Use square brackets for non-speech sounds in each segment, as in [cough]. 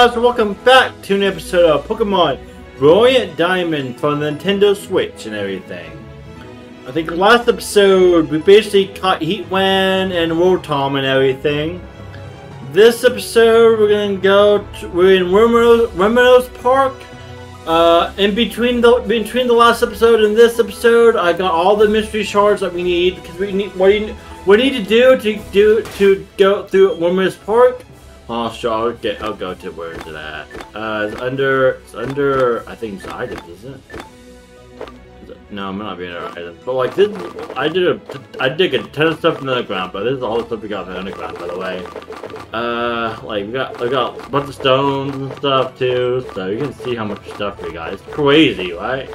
Guys, welcome back to an episode of Pokemon Brilliant Diamond for the Nintendo Switch and everything. I think last episode we basically caught Heatwan and Rotom and everything. This episode we're gonna go to, we're in Ramanas Park. Uh, in between the between the last episode and this episode, I got all the mystery shards that we need because we need what do you, what do you need to do to do to go through Ramanas Park Oh, sure. I'll get. I'll go to where is it at? Uh, it's under. It's under. I think it's isn't it? Is it? No, I'm not being under items. But like this, I did a. I did a ton of stuff in the underground, but this is all the stuff we got in the underground, by the way. Uh, like we got. We got a bunch of stones and stuff too, so you can see how much stuff we got. It's crazy, right?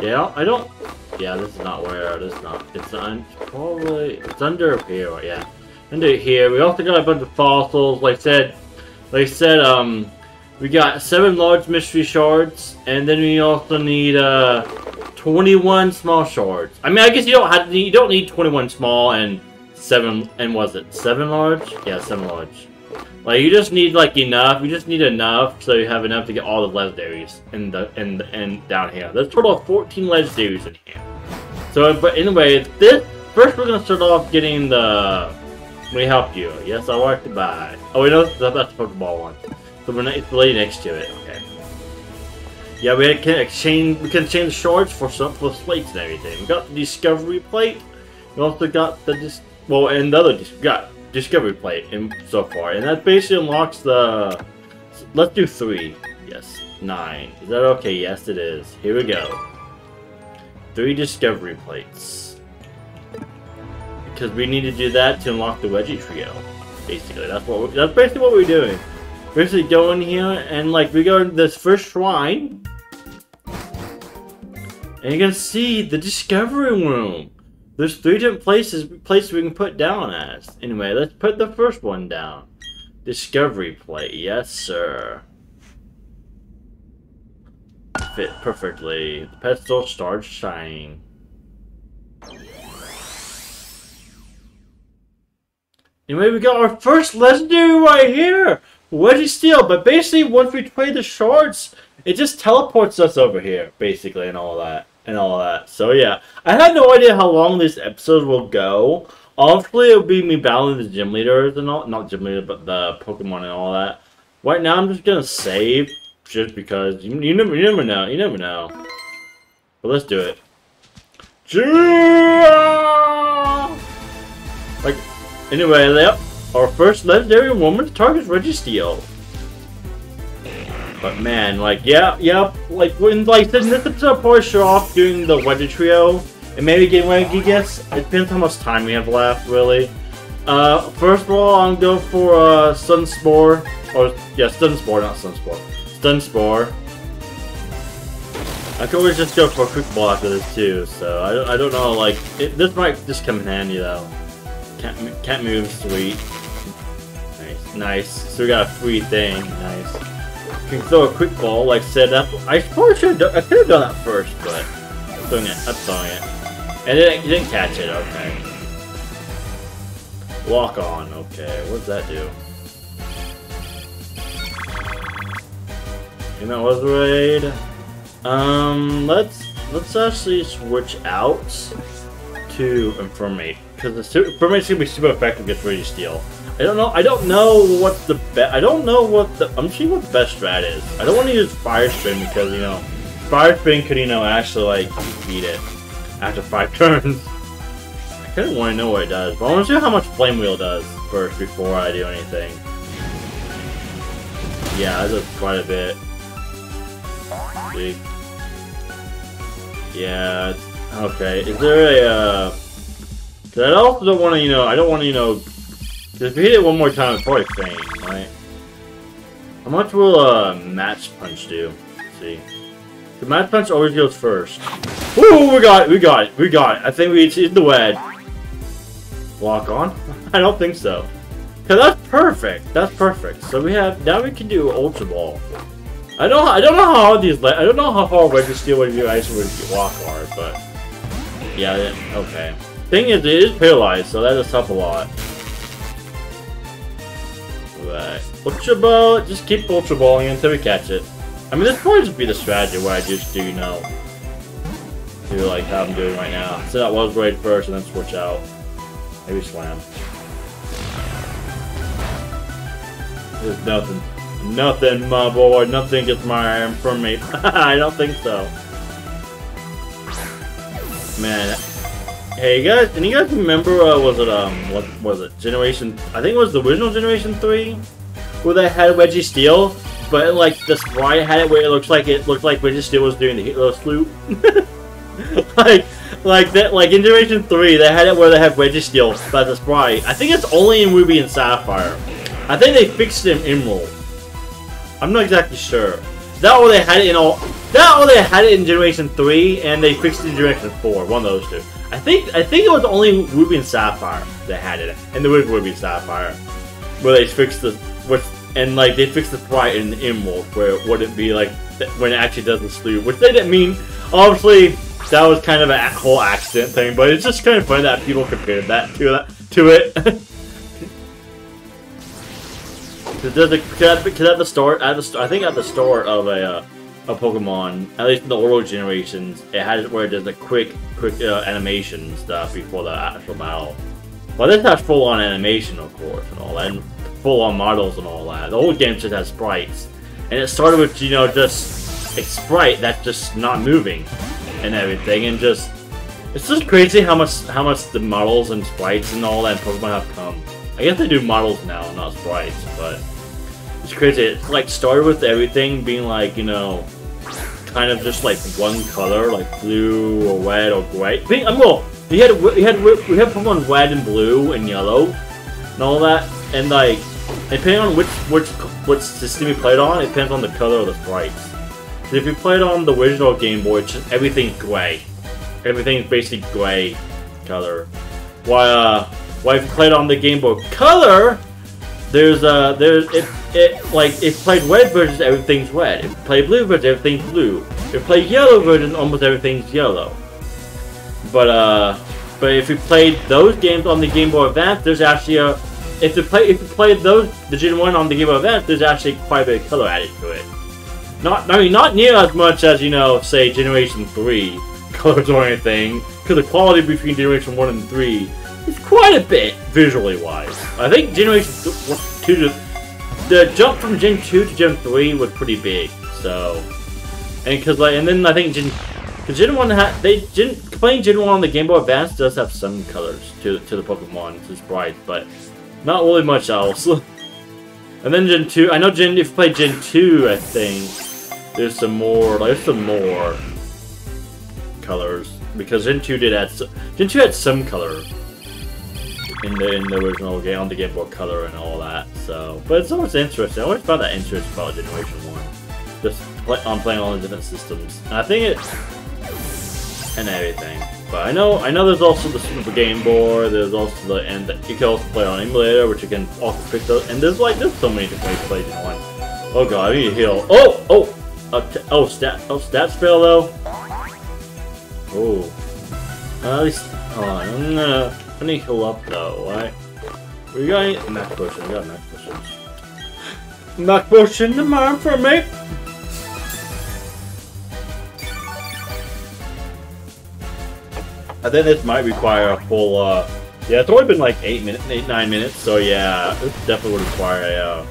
Yeah, I don't. Yeah, this is not where. This is not. It's on. Probably. It's under here. Yeah into here. We also got a bunch of fossils. Like I said, like I said, um, we got seven large mystery shards, and then we also need uh 21 small shards. I mean, I guess you don't have you don't need 21 small and seven and was it seven large? Yeah, seven large. Like you just need like enough. You just need enough so you have enough to get all the legendaries in the in the in down here. There's a total of 14 legendaries in here. So, but anyway, this first we're gonna start off getting the we help you. Yes, I want to buy. Oh, we know that's the Pokeball one. So we're not, it's really next to it. Okay. Yeah, we can exchange. We can exchange shards for some for slates and everything. We got the Discovery Plate. We also got the dis. Well, and the other we got Discovery Plate in so far, and that basically unlocks the. Let's do three. Yes, nine. Is that okay? Yes, it is. Here we go. Three Discovery Plates because we need to do that to unlock the wedgie trio. Basically, that's what we, that's basically what we're doing. Basically, go in here and like we go to this first shrine, and you can see the discovery room. There's three different places places we can put down as. Anyway, let's put the first one down. Discovery plate, yes sir. Fit perfectly. The pedestal starts shining. Anyway, we got our first legendary right here! Registeel, but basically once we play the shards, it just teleports us over here, basically, and all that. And all that. So yeah. I had no idea how long this episode will go. Obviously it'll be me battling the gym leaders and all not gym leader, but the Pokemon and all that. Right now I'm just gonna save just because you, you never you never know. You never know. But let's do it. Like Anyway, yep, our first legendary woman targets Registeel. But man, like, yeah, yeah, like, when, like, this episode probably show off doing the Wedge Trio, and maybe getting Regigigas. It depends how much time we have left, really. Uh, first of all, I'm going go for, uh, Sunspore, or, yeah, Sunspore, not Sunspore. Sunspore. I could always just go for a Quick Ball after this, too, so I don't, I don't know, like, it, this might just come in handy, though. Can't, can't move, sweet. Nice, nice. So we got a free thing, nice. Can throw a quick ball, like said. I probably should have. I could have done that first, but I'm throwing it. I'm throwing it, and it, you didn't catch it. Okay. Walk on. Okay. What does that do? You know, was raid. Um, let's let's actually switch out to Infernape because the Infernape's gonna be super effective against Registeel. I don't know. I don't know what the best. I don't know what the. I'm seeing what the best strat is. I don't want to use Fire Spin because you know, Fire Spin could you know actually like beat it after five [laughs] turns. I kind of want to know what it does, but I want to see how much Flame Wheel does first before I do anything. Yeah, it does quite a bit. Yeah. Okay. Is there a? Uh, I also don't want to, you know, I don't want to, you know, if you hit it one more time, it's probably faint, right? How much will a uh, Mach Punch do? Let's see. The Mach Punch always goes first. Ooh, we got it, we got it, we got it. I think we achieved the wed. Walk on? [laughs] I don't think so. Cause that's perfect. That's perfect. So we have now we can do Ultra Ball. I don't I don't know how hard these I don't know how far Registeel would do ice would walk hard, but yeah, okay. Thing is, it is paralyzed, so that does help a lot. Right. Ultra Ball, just keep Ultra Balling until we catch it. I mean, this probably just be the strategy where I just do, you know, do like how I'm doing right now. So that was great first and then switch out. Maybe Slam. There's nothing. Nothing, my boy. Nothing gets my arm from me. [laughs] I don't think so. Man. Hey, guys, can you guys remember, uh, was it, um, what was it, Generation, I think it was the original Generation 3? Where they had Registeel, but, like, the sprite had it where it looks like it looked like Registeel was doing the Hitler sloop. [laughs] like, like that, like in Generation 3, they had it where they have Registeel by the sprite. I think it's only in Ruby and Sapphire. I think they fixed it in Emerald. I'm not exactly sure. That or they had it in all. That or they had it in Generation 3 and they fixed it in Generation 4. One of those two. I think I think it was only Ruby and Sapphire that had it, and there was Ruby and Sapphire, where they fixed the and like they fixed the sprite in Emerald, where it wouldn't be like when it actually does the slew, which they didn't mean. Obviously, that was kind of a whole accident thing, but it's just kind of funny that people compared that to that to it. [laughs] Because at the start, at the I think at the start of a uh, a Pokemon, at least in the oral generations, it has where it does the quick quick uh, animation stuff before the actual battle. Well, this has full on animation, of course, and all that, and full on models and all that. The old game just has sprites, and it started with you know just a sprite that's just not moving and everything, and just it's just crazy how much how much the models and sprites and all that Pokemon have come. I guess they do models now, not sprites, but it's crazy. It like started with everything being like, you know, kind of just like one color, like blue or red or gray. I'm well, we had we had we had Pokemon red and blue and yellow and all that, and like depending on which which which system you played on, it depends on the color of the sprites. So if you played on the original Game Boy, it's just everything's gray. Everything's basically gray color. While uh, while if you played on the Game Boy Color, there's uh there's it it like if played red versions everything's red. If played blue versions everything's blue. If played yellow versions almost everything's yellow. But uh but if you played those games on the Game Boy Advance, there's actually a if you play if you played those the Gen 1 on the Game Boy Advance, there's actually quite a bit of color added to it. Not I mean not near as much as, you know, say Generation 3 [laughs] colors or anything, because the quality between Generation 1 and 3 is quite a bit visually wise. I think Generation 2 to the jump from Gen 2 to Gen 3 was pretty big. So, and because like, and then I think Gen, cause Gen 1 had they Gen playing Gen 1 on the Game Boy Advance does have some colors to to the Pokemon, to sprites, but not really much else. [laughs] and then Gen 2, I know Gen if you play Gen 2, I think there's some more, like, there's some more colors because Gen 2 did add Gen 2 had some color in the in the original game on the Game Boy Color and all that. So, but it's always interesting. I always found that interesting about Generation One, just play, on playing all the different systems. And I think it and everything. But I know I know there's also the Super Game Boy. There's also the and the, you can also play on emulator, which you can also pick up. And there's like there's so many different ways to play Gen One. Oh god, I need to heal. Oh oh. Uh, oh, stat, oh, stats fail though. Oh, uh, at least, I'm gonna I need to heal up though, right? We got any max potion, we got max potions. Max potion demand for me! I think this might require a full, uh, yeah, it's only been like 8 minutes, 8, 9 minutes, so yeah, it definitely would require a, uh,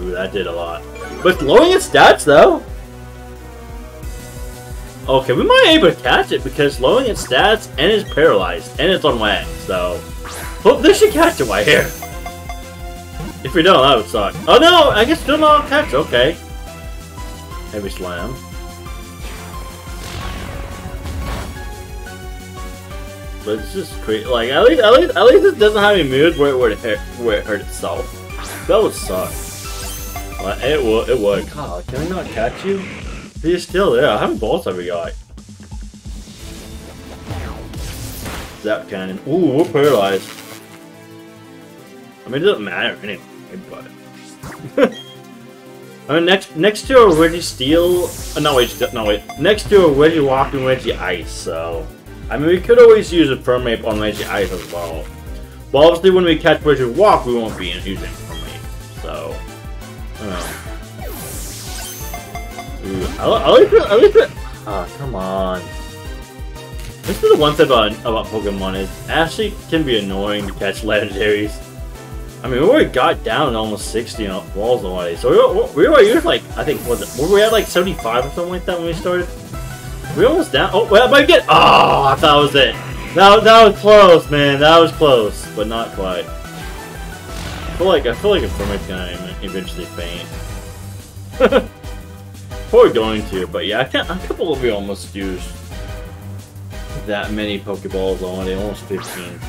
ooh, that did a lot. But lowering its stats, though! Okay, we might be able to catch it because lowering its stats and it's paralyzed and it's on wax, so... Oh, Hope this should catch it right here. If we don't, that would suck. Oh no, I guess still not catch, okay. Heavy slam. But it's just crazy. Like at least, at least, at least it doesn't have any moves where it would hurt, where it hurt itself. That would suck. But it would, it would. God, can we not catch you? He's still there. I haven't bought we got? Zap cannon. Ooh, we're paralyzed. I mean, it doesn't matter anyway, but... [laughs] I mean, next next to a Registeel... Uh, no, wait, no, wait. Next to a Regirock and Regice, so... I mean, we could always use a Permape on ice as well. But obviously, when we catch Regirock, we won't be using Permape, So, I don't know. Ooh, I, I like it. I like it. Ah, come on. This is the one thing about about Pokemon is actually can be annoying to catch legendaries. I mean, we already got down almost 60 walls already. So we were, we were, we were like, I think, were we at like 75 or something like that when we started? We almost down. Oh, well, I might get. Oh, I thought was it. That, that was close, man. That was close, but not quite. I feel like I feel like a Fermit's gonna eventually faint. [laughs] We're going to, but yeah, I can't. I can't believe we almost used that many Pokeballs already. Almost 15.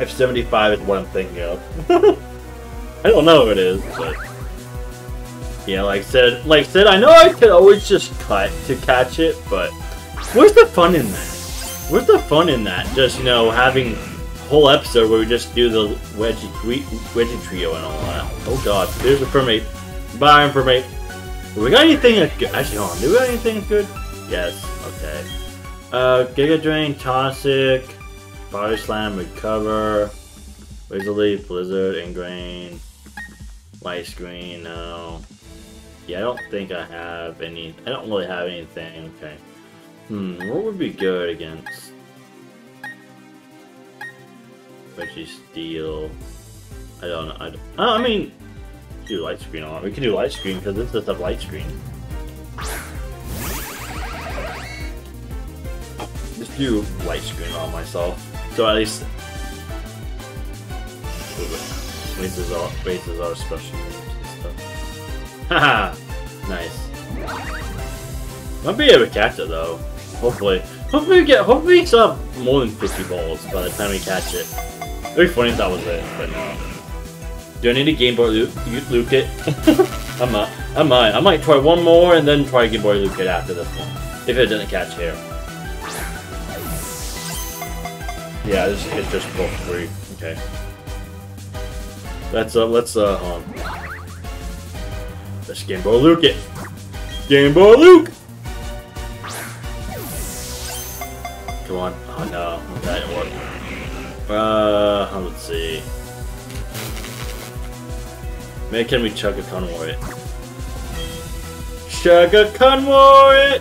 If 75 is what I'm thinking of. [laughs] I don't know if it is, but. Yeah, like I said, like I said, I know I could always just cut to catch it, but where's the fun in that? Where's the fun in that? Just, you know, having whole episode where we just do the wedgie, wedgie trio and all that. Oh god, there's a Fermate. Bye, Fermate. We got anything that's good? Actually, hold on, do we got anything that's good? Yes, okay. Uh, Giga Drain, Toxic, Body Slam, Recover, Razor Leaf, Blizzard, Ingrain, Light Screen, no. Yeah, I don't think I have any. I don't really have anything. Okay. Hmm, what would be good against? Registeel. I don't know. I, don't, oh, I mean, do light screen on. We can do light screen because this is a light screen. Just do light screen on myself. So at least raises our raises our special stuff. Haha! nice. Might be able to catch it though. Hopefully. Hopefully we get hopefully we still have more than 50 balls by the time we catch it. Be funny if that was it, but. Do I need a Game Boy Luke, Luke it? [laughs] I might. I might. I might try one more and then try Game Boy Luke it after this one. If it doesn't catch here. Yeah, it's, it's just both free. Okay. Let's uh let's uh um Let's Game Boy Luke it. Game Boy Luke! Come on. Oh no. Uh, let's see. Maybe can we Chuggaaconroy? Chug a convoy!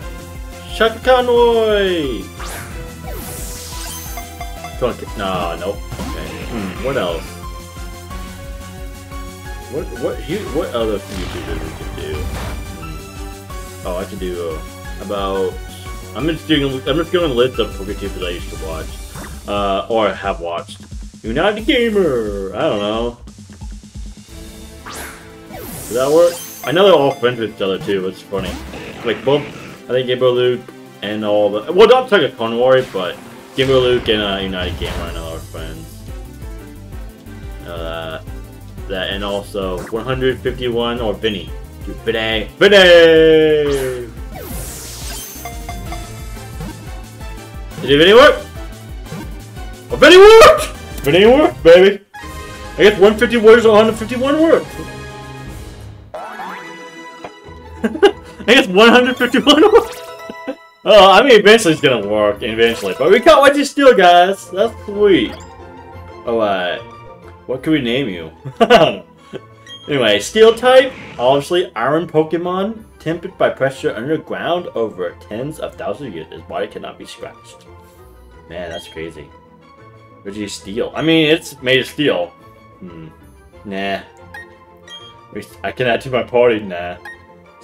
Chuggaaconroy! Come on, nah, nope. Okay. Hmm, what else? What what what other YouTubers we can do? Oh, I can do uh, about. I'm just doing. I'm just going lists of PokeTubers I used to watch, uh, or have watched. United Gamer. I don't know. Does that work? I know they're all friends with each other too. It's funny. Like both, I think Gamer Luke and all the. Well, not like a Convoy, but Gamer Luke and uh, United Gamer I know are friends. Uh, that, and also 151 or Vinny. Vinny! Vinny! Did Vinny work? Oh, Vinny worked! Vinny worked, baby! I guess 150 words or 151 words. [laughs] I guess 151 work. [laughs] oh, I mean, eventually it's gonna work, eventually. But we what you steal, guys. That's sweet. Alright. What can we name you? [laughs] anyway, Steel type, obviously Iron Pokemon, tempered by pressure underground over tens of thousands of years. His body cannot be scratched. Man, that's crazy. Registeel. I mean, it's made of steel. Hmm. Nah. I can add to my party. Nah.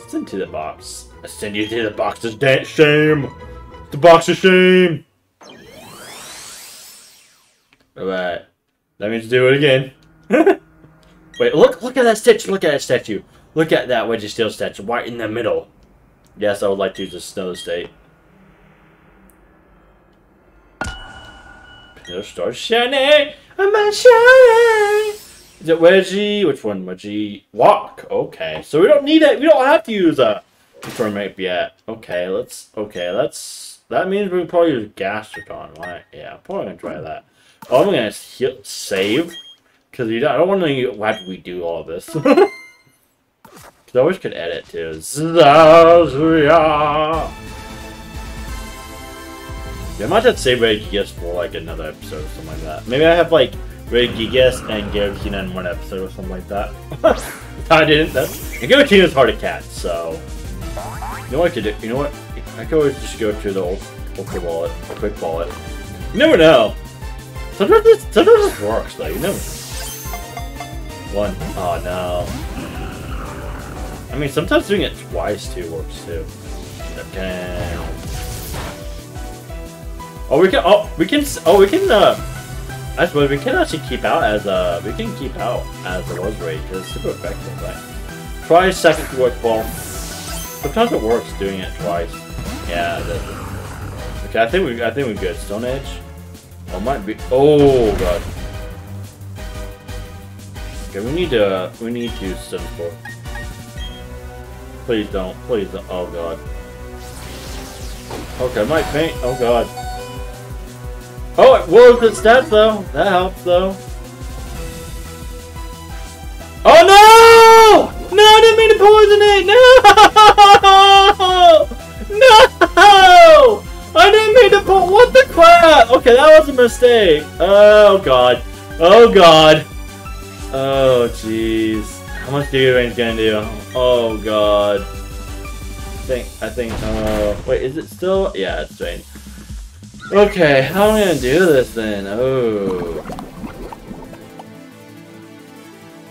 Send to the box. I send you to the box of shame. The box of shame. Alright. That means do it again. [laughs] Wait, look look at that statue. Look at that statue. Look at that Wedgie Steel statue right in the middle. Yes, I would like to use the snow state. It'll start shining. I'm a shining. Is it Wedgie? Which one? Wedgie? Walk. Okay. So we don't need it. We don't have to use a Fermate yet. Okay, let's. Okay, let's. That means we can probably use Gastrodon, right? Yeah, probably gonna try that. Oh, I'm gonna hit save because you don't, I don't want to. Why do we do all this? [laughs] Because I wish could edit too. Zazuya. Yeah, I might have to save ready just for like another episode or something like that. Maybe I have like Ray Gigas and Giratina in one episode or something like that. [laughs] I didn't. That, and hard to catch, so. You know what I could do? You know what? I could always just go to the old ultra wallet, a quick wallet. You never know. Sometimes this, sometimes this works though. You never. One. Oh no. I mean, sometimes doing it twice too works too. Okay. Oh, we can. Oh, we can. Oh, we can. Uh, I suppose we can actually keep out as uh, we can keep out as a Roserade it's super effective. Right? Try second work ball. Sometimes it works doing it twice. Yeah, it. Okay, I think we I think we're good. Stone Edge. Oh, might be. Oh god. Okay, we need to we need to stun for. Please don't. Please don't. Oh god. Okay, I might faint. Oh god. Oh, it was good stats though. That helps though. Oh no! No, I didn't mean to poison it! No! [laughs] No! I didn't mean to put. What the crap? Okay, that was a mistake. Oh god. Oh god. Oh jeez. How much do you range gonna do? Oh god. I think. I think. Uh, wait, is it still? Yeah, it's drained. Okay, how am I gonna do this then? Oh.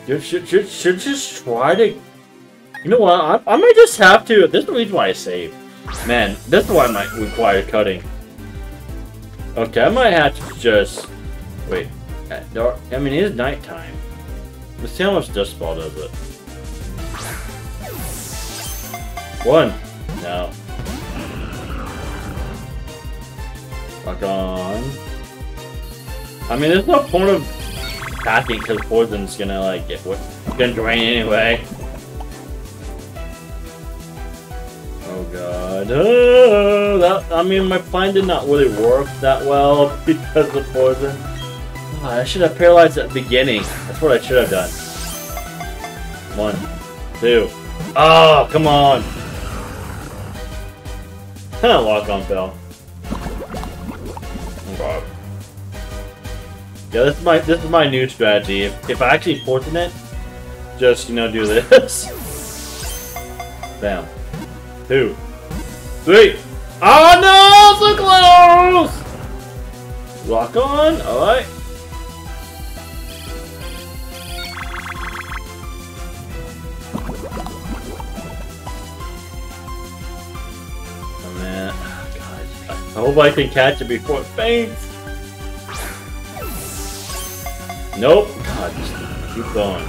Should, should, should, should just try to... You know what, I, I might just have to... This is the reason why I save. Man, this is why I might require cutting. Okay, I might have to just... Wait. Uh, Dark, I mean, it is nighttime. Let's see how much Dusk Ball does it. One. No. Fuck on. I mean, there's no point of attacking because poison's gonna like get gonna drain anyway. Oh god. Oh, [sighs] that I mean, my plan did not really work that well [laughs] because of poison. Oh, I should have paralyzed at the beginning. That's what I should have done. One, two. Oh, come on. Lock on fell. Yeah, this is my this is my new strategy. If, if I actually fortune it, just you know do this. [laughs] Bam. Two. Three. Oh no! So close! Lock on. All right. I hope I can catch it before it faints. Nope. God, just keep going.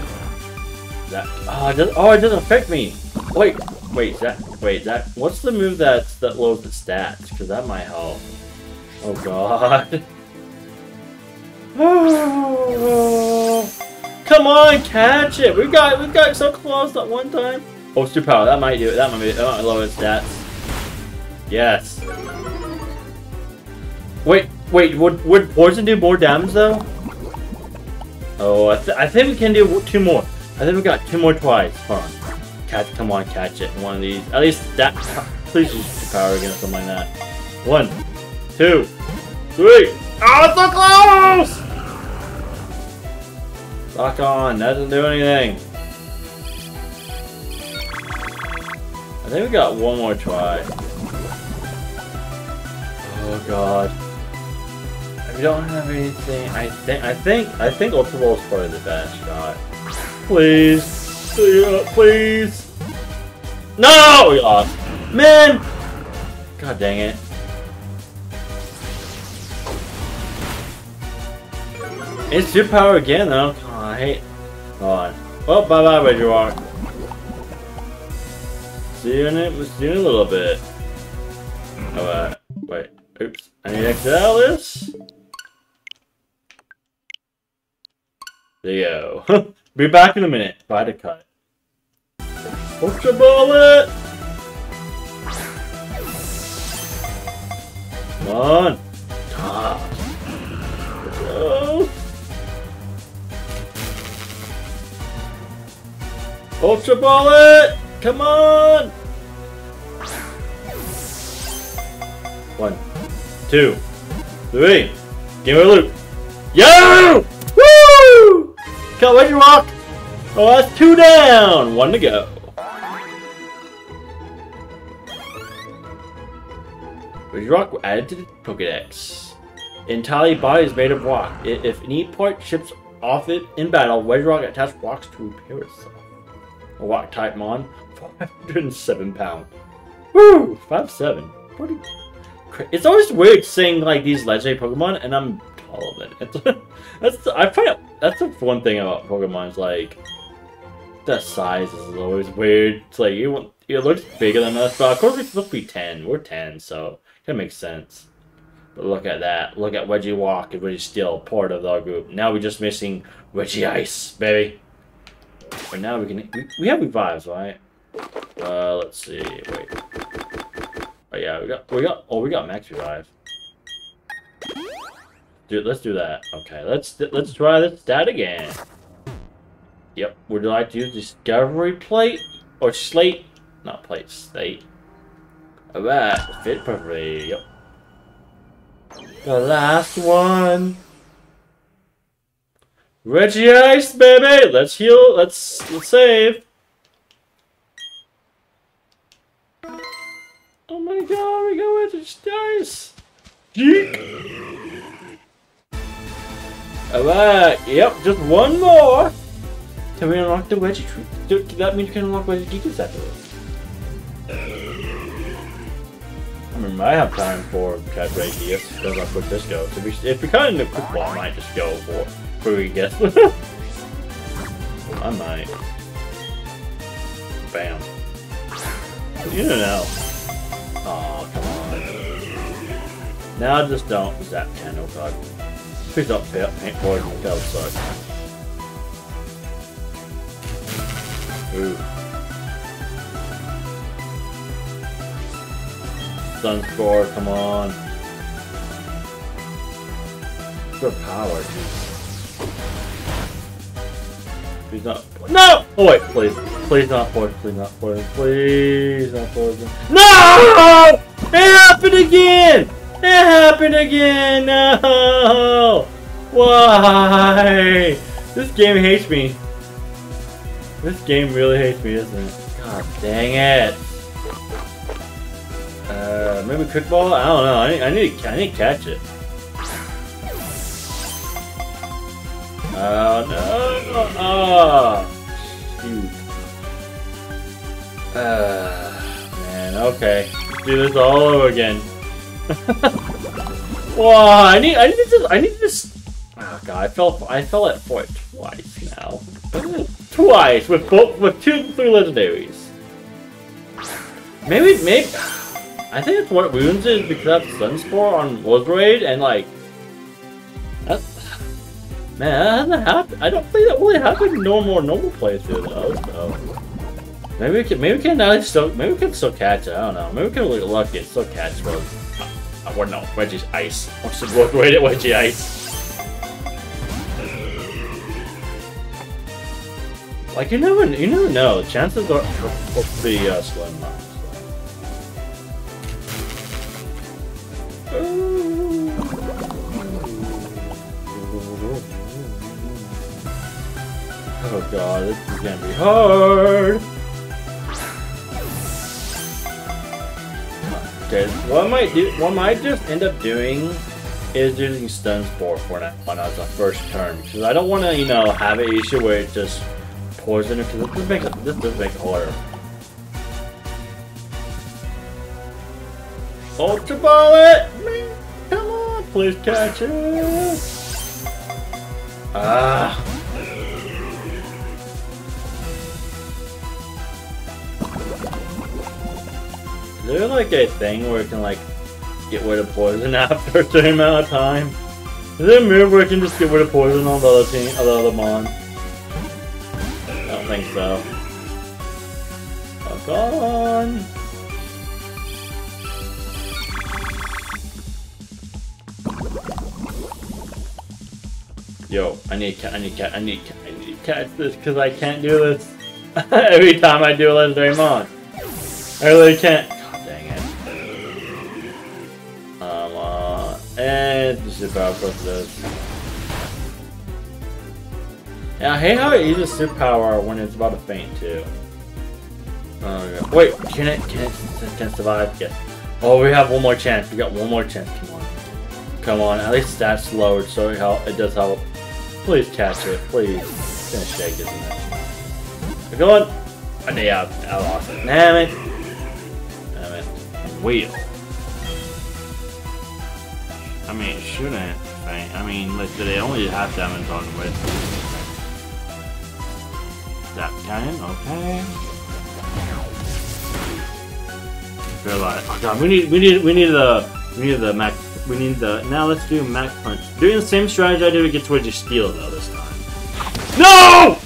That oh, it doesn't, oh, it doesn't affect me. Wait, wait, that wait, that what's the move that that loads the stats? Because that might help. Oh God. [sighs] Come on, catch it. We got we got so close that one time. Oh, superpower. That might do it. That might be. That might lower stats. Yes. Wait, wait. Would would poison do more damage though? Oh, I, th I think we can do two more. I think we got two more twice. Hold on. Catch, come on, catch it. One of these. At least that. Please use your power again, something like that. One, two, three. Oh, so close! Lock on. That doesn't do anything. I think we got one more try. Oh god. We don't have anything. I think. I think. I think Ultra is probably the best shot. Please, please. No, we lost. Man. God dang it. It's your power again, though. Oh, I hate. Hold on. Well, bye bye, are. See you in it. You in a little bit. Alright. Wait. Oops. I need to exit out of this. There. [laughs] Be back in a minute. Try to cut. Ultra bullet! Come on. Ah. Ultra bullet! Come on! One, two, three. Give me a loop. Yo! Woo! got Regirock! Oh, that's two down! One to go. Regirock added to the Pokedex. Entirely body is made of rock. If any part chips off it in battle, Regirock attacks rocks to repair itself. A rock type mon, 507 pound. Woo! 5'7. Pretty. It's always weird seeing like these legendary Pokemon, and I'm tall of it. [laughs] that's I find that's the one thing about Pokemon is like the size is always weird. It's like you it looks bigger than us, but of course we're supposed to be ten. We're ten, so that makes sense. But look at that. Look at Regirock and Registeel part of our group. Now we're just missing Regice, baby. But now we can we, we have revives, right? Uh let's see. Wait. Oh yeah, we got we got oh we got max revive. Dude, let's do that. Okay, let's let's try this stat again. Yep, would you like to use discovery plate or slate? Not plate, slate. Alright, fit perfectly. Yep. The last one. Regice, baby! Let's heal. Let's let's save. Oh my god, we go with Regice. Jeek. Alright, yep, just one more. Can we unlock the Wedgie tree? That means you can unlock Wedgie Geekus afterwards. I mean, I have time for Cat if depends how quick this goes. If we, if we cut into quick ball, I might just go for we get. [laughs] I might. Bam. You don't know. Oh, come on. Now just don't zap 10, oh god. Please don't paint poison, that would suck. Ooh. Sunscore, come on. Good power, dude. Please not. No! Oh wait, please. Please not poison. Please not poison. Please not poison. No! It happened again! It happened again! No! Why? This game hates me. This game really hates me, doesn't it? God dang it. Uh, maybe quick? I don't know. I need, I need, I need to catch it. Oh no! Oh, shoot. Uh, man, okay. Let's do this all over again. [laughs] Wow, I need, I need to, I need just. Oh god, I fell, I fell at point twice now. twice with both, with two, three legendaries. Maybe, maybe. I think it's what wounds is because I have Stun Spore on Roserade and like. That's, man, that happened. I don't think that really happened in normal normal playthrough though. So. Maybe we can, maybe we can uh, still, maybe we can still catch it. I don't know. Maybe we can look lucky and still catch both. Uh, well, no, Reggie's ice. What's the world way to Regice? Like you never, you never know. Chances are pretty uh, slim. Oh god, this is gonna be hard. Okay, what I might do, what I might just end up doing is using Stun Spore for that one as a first turn because I don't want to, you know, have an issue where it just poison it because this makes this does make it harder. Ultra ball it! Come on, please catch it! Ah. There like a thing where it can like get rid of poison [laughs] after a certain amount of time? Is there a move where it can just get rid of poison on the other team, on the other mon? I don't think so. Fuck on! Yo, I need, I need, I need, I need catch this because I can't do this [laughs] every time I do a legendary mon. I really can't. And to this. Yeah, I hate how it uses superpower when it's about to faint too. Oh, Wait, can it, can it, can it survive? Yes. Oh, we have one more chance. We got one more chance. Come on. Come on. At least that's lowered, so it, help, it does help. Please catch it. Please. It's gonna shake, isn't it? We're going. Oh, yeah, I lost it. Damn it. Damn it. Wheel. I mean, it shouldn't faint. I mean, like, they only have damage on with. That cannon, okay. Feel like, oh god, we need, we need, we need the, we need the Mac, we need the. Now let's do Mach Punch. Doing the same strategy I did to get towards Twitchy Steel though this time. No!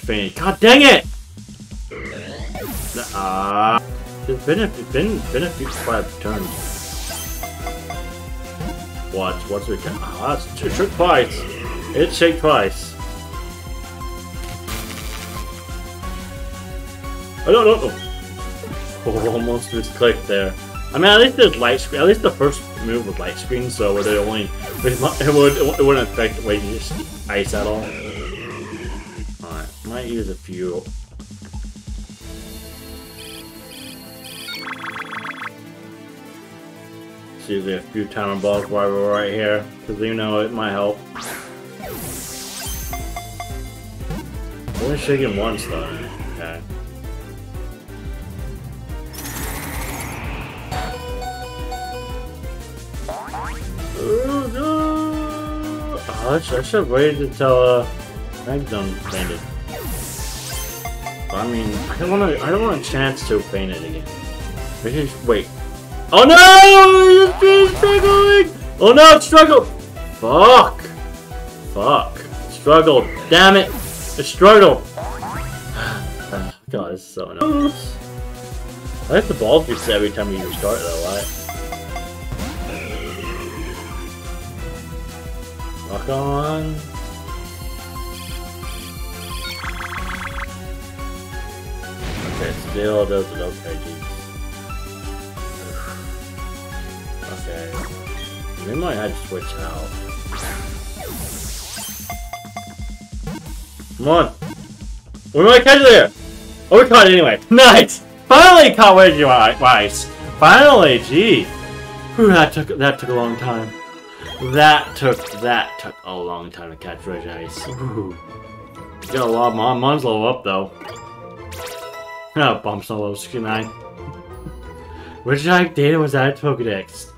Fainted. God dang it! Ah, uh, it's been a, been, been a few five turns. What? What's it? Ah, it's, it shook twice. It shake twice. I don't know. Oh, [laughs] almost misclicked there. I mean, at least there's light screen. At least the first move was light screen, so it only [laughs] it would it wouldn't affect way you just ice at all. Alright, might use a few. If a few timer balls while we're right here, because you know it might help. Only shaking once though. Okay. Oh, I should, I waited until uh, Magdum fainted. But, I mean, I don't want to. I don't want a chance to paint it again. Wait. Oh no! It's struggling! Oh no! It struggled. Fuck! Fuck! struggled. Damn it! It struggled. [sighs] God, this is so annoying. I have the balls reset every time you restart though. Why? Rock on. Okay, still does it okay, Okay. Might have to switch out. Come on! We might catch there! Oh, we caught it anyway. [laughs] Nice! Finally caught Wedgie Rice! Finally, gee! Whew, that took that took a long time. That took that took a long time to catch Regice. Ooh. Got a lot of mom. Mom's level up though. Oh, bumps on level 69. Regice data was added to Pokedex.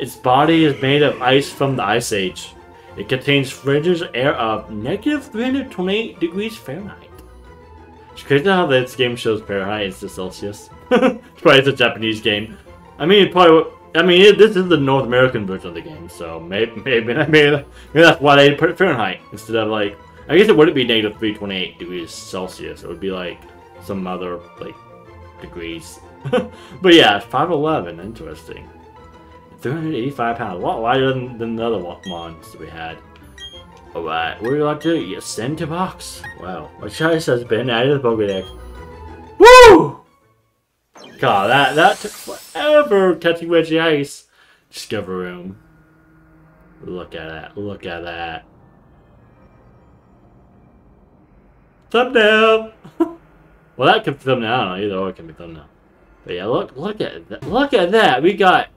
Its body is made of ice from the Ice Age. It contains frigid air of negative 328 degrees Fahrenheit. It's crazy how this game shows Fahrenheit instead of Celsius. [laughs] it's probably a Japanese game. I mean, probably I mean, it, this is the North American version of the game, so maybe maybe [laughs] maybe, maybe that's why they put Fahrenheit instead of like. I guess it wouldn't be negative 328 degrees Celsius. It would be like some other like degrees. [laughs] but yeah, 511. Interesting. 385 pounds. A lot lighter than, than the other ones we had. Alright, what do you like to do? You send to box. Wow. My choice has been added to the Pokedex. Woo! God, that, that took forever catching Wedgie Ice. Discover room. Look at that. Look at that. Thumbnail! [laughs] well, that could be thumbnail. I don't know. Either or it can be thumbnail. But yeah, look, look at that. Look at that. We got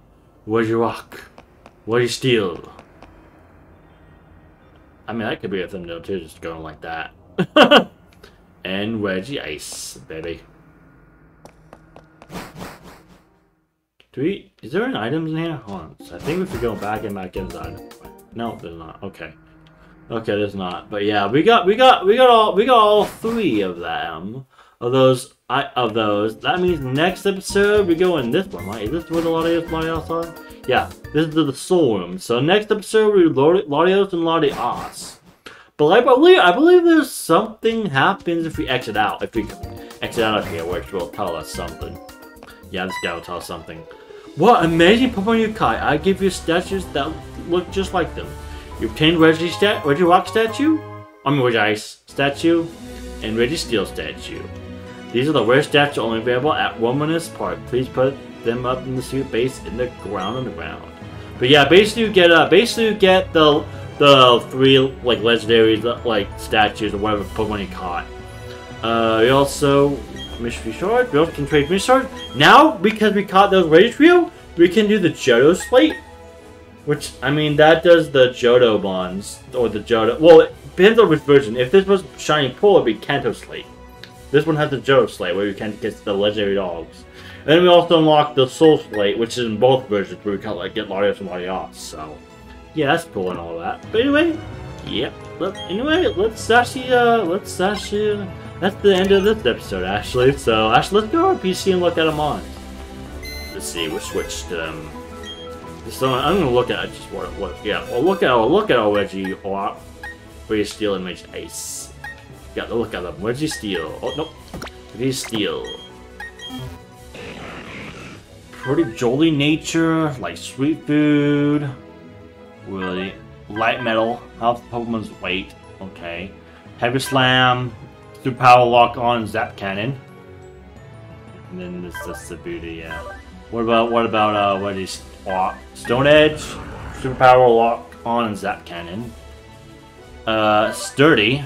Wedgie Rock. you steal? I mean, that could be a thumbnail too, just going like that. [laughs] and Wedgie Ice, baby. Do we... Is there any items in here? Hold on. I think we to go back and back inside. No, there's not. Okay. Okay, there's not. But yeah, we got we got we got all we got all three of them. Of those I of those. That means next episode we go in this one, right? Is this where the Latias Latios are? Yeah, this is the, Soul Room. So next episode we Latias and Latios. But I believe I believe there's something happens if we exit out. If we exit out of here, which will tell us something. Yeah, this guy will tell us something. What amazing Pokemon you Kai! I give you statues that look just like them. You obtained Reggie stat Regirock statue? I mean Regice statue and Registeel statue. These are the rare statues only available at Ramanas Park. Please put them up in the suit base in the ground underground. But yeah, basically you get uh basically you get the the the three like legendary like statues or whatever Pokemon you caught. Uh, we also mystery sword. We also can trade mystery sword. Now because we caught those Regi trio, we can do the Johto slate. Which I mean that does the Johto bonds or the Johto. Well, it depends on which version. If this was Shining Pearl, it'd be Kanto slate. This one has the Johto slate where you can get the legendary dogs. And then we also unlock the Soul Slate, which is in both versions where we can like get Latias and Latios. So yeah, that's cool and all that. But anyway, yep. Let, anyway, let's actually, uh, let's actually, that's the end of this episode, actually. So, actually, let's go to our PC and look at them on. Let's see, we switched, um, so I'm gonna look at just what, what, yeah, well, look at, oh, look at our Reggie, or Registeel and Reggie Ice. Yeah, look at them. Registeel. Oh, nope. Registeel. Pretty jolly nature, like sweet food. Really. Light metal. Half Pokemon's weight. Okay. Heavy slam. Super power lock on zap cannon. And then this is the beauty, yeah. What about what about uh what is uh, Stone Edge? Super power lock on zap cannon. Uh sturdy.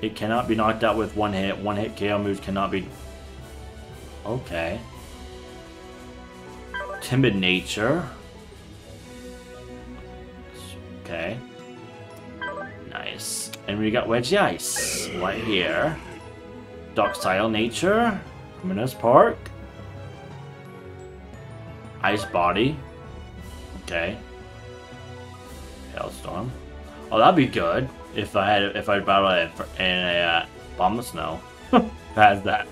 It cannot be knocked out with one hit. One hit KO moves cannot be Okay. Timid nature. Okay. Nice. And we got Regice right here. Style Nature. Ramanas Park. Ice Body. Okay. Hailstorm. Oh, that'd be good if I had if I battled it in a uh, bomb of snow. has that.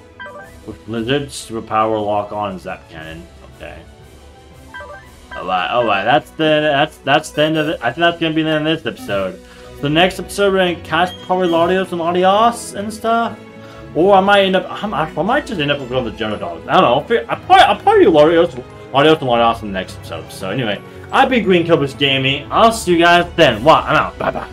With Blizzard, superpower lock on Zap Cannon. Okay. Alright, alright, that's the that's that's the end of it. I think that's gonna be the end of this episode. The next episode we're gonna catch probably Latias and Latios and stuff. Or I might end up I, I might just end up with the Johto Dogs. I don't know. I'll probably I'll probably do Latias Latios and Latios in the next episode. So anyway, I've been Green Cobras Gaming. I'll see you guys then. What? I'm out. Bye bye.